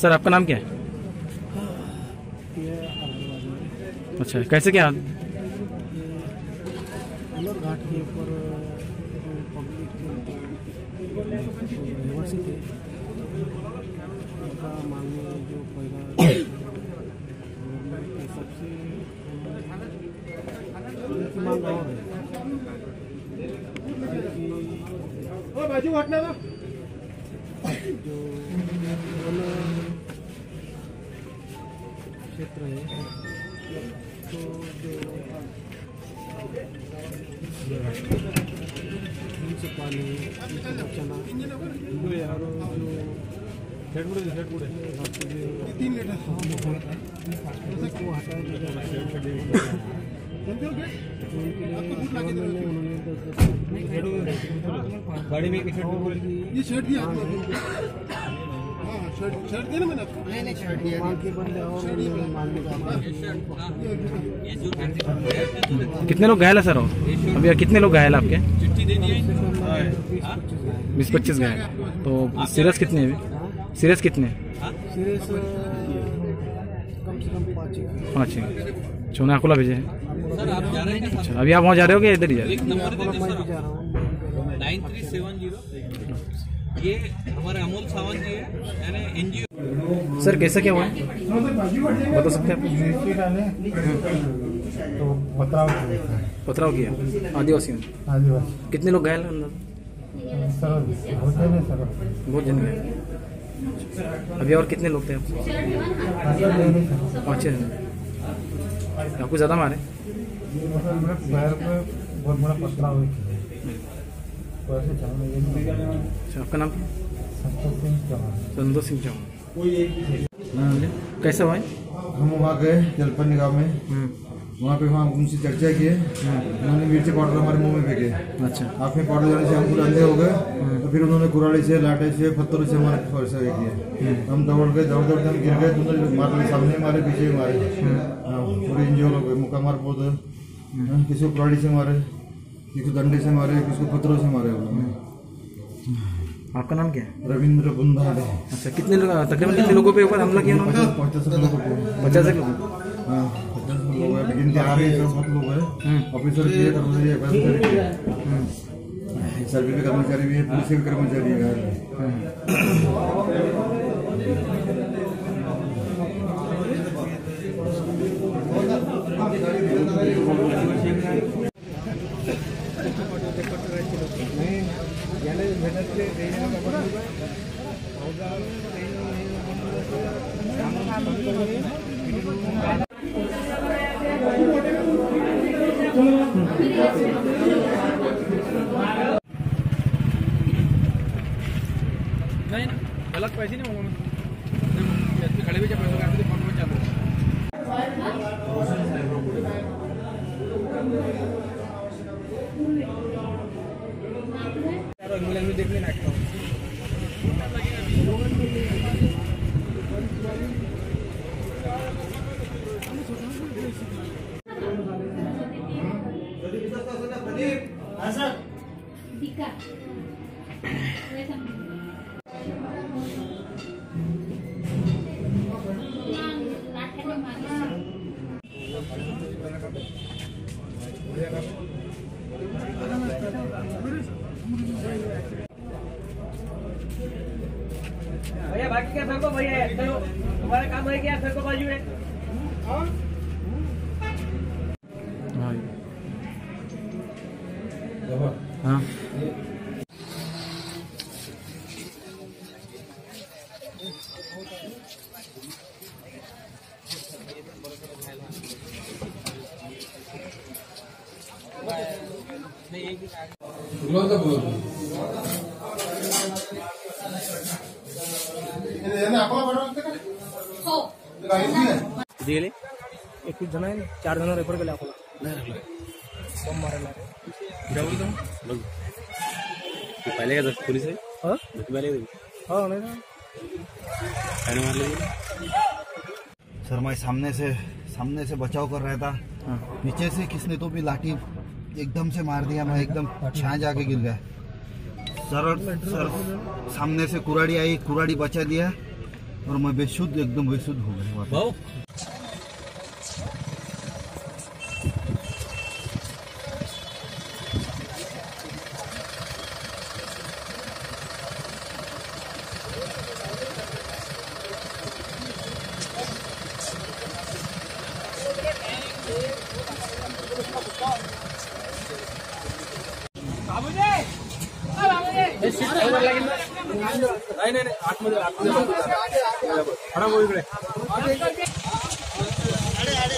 Sir आपका नाम क्या है? अच्छा कैसे क्या? कलर घाट के ऊपर पब्लिक रहवासी थे उनका मांगने जो पहला सबसे मांग और है कि क्षेत्र है। तो जो पानी इनसे बचाना और जो उन्होंने गाड़ी में ये शर्ट दिया शर्ट शर्ट दिया ना मैंने आपको? नहीं नहीं शर्ट दिया। मांग के और उन्होंने का कितने लोग घायल है सर? अभी कितने लोग घायल है आपके? बीस पच्चीस घायल। तो सीरियस कितने हैं अभी? सीरियस कितने? हैं सीरियस कम से कम पाँच पाँच अच्छा अकोला भेजे हैं? सर आप जा रहे अच्छा अभी आप वहाँ जा रहे हो कि इधर ही जा रहे एक नंबर दे मैं दीजिए भी सर जा रहा हूँ। Nine three seven zero. ये हमारे अमोल सावंत जी है यानी एनजीओ। सर कैसा क्या हुआ? है बता सकते हैं आप? तो बताओ पथराव किया। आदिवासी में आदिवासी कितने लोग घायल हैं अंदर? बहुत जन घायल। अभी और कितने लोग थे आप पाँच छः जन। आपको ज़्यादा मारे? पैर पे बहुत बड़ा पथराव हुई वैसे चलने अच्छा आपका नाम? चौहान। संतोष सिंह चौहान कैसा है हम वहाँ गए जलपन निगाह में। हम्म, वहाँ पे वहाँ उनसे चर्चा किए। उन्होंने मिर्ची पाउडर हमारे मुँह में फेंके। अच्छा। आँख में पाउडर जाने से हम पूरे अंधे हो गए। तो फिर उन्होंने कुराड़ी से लाटे से पत्थरों से हमारे फरसा किया हम दौड़ गए दौड़ दौड़ हम गिर गए। दोनों लोग मार सामने मारे पीछे मारे। हाँ, पूरे इंजोर हो गए मुक्का मार बहुत। हाँ, किसी को कुराड़ी से मारे किसी को डंडे से मारे किसी को पत्थरों से मारे। उन्होंने आपका नाम क्या है? रविंद्र बुंदा अच्छा कितने लोग तकरीबन कितने लोगों पे ऊपर हमला किया पचास लोगों पचास लोग हाँ पचास लोग हैं गिनती आ रही है सब लोग हैं। ऑफिसर भी है कर्मचारी है कर्मचारी भी है। सर्वे के कर्मचारी भी है पुलिस के भी कर्मचारी है। नहीं गलत पैसे नहीं होंगे खड़े भी पैसे काटते फ़ोन में चालू में देखने लगता भैया बाकी क्या सर को भैया तुम्हारा काम है क्या? सर बाजू हाँ हाँ। हो एकवीस जण आहे चार जण रेफर केले अकोला बॉम्ब मारायला. पहिले का पोलीस आहे? हा? पहिले हा नाही ना. काय मारले सर मैं सामने से सामने से बचाव कर रहा था। नीचे से किसने तो भी लाठी एकदम से मार दिया, मैं एकदम छा जाके गिर गया। सर सर, सामने से कुराड़ी आई, कुराड़ी बचा दिया और मैं बेसुद एकदम बेसुद हो गया। नाही नाही आतमध्ये आतमध्ये म्हणा भाऊ इकडे अडे अडे